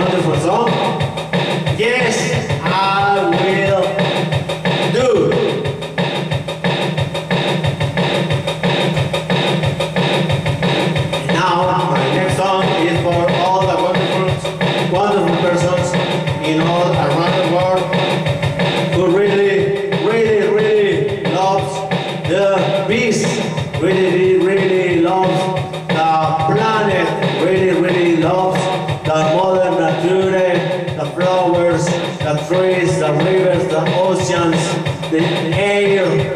Wonderful song. Yes, I will do. And now, my next song is for all the wonderful, wonderful persons in all around. trees, the rivers, the oceans, the air,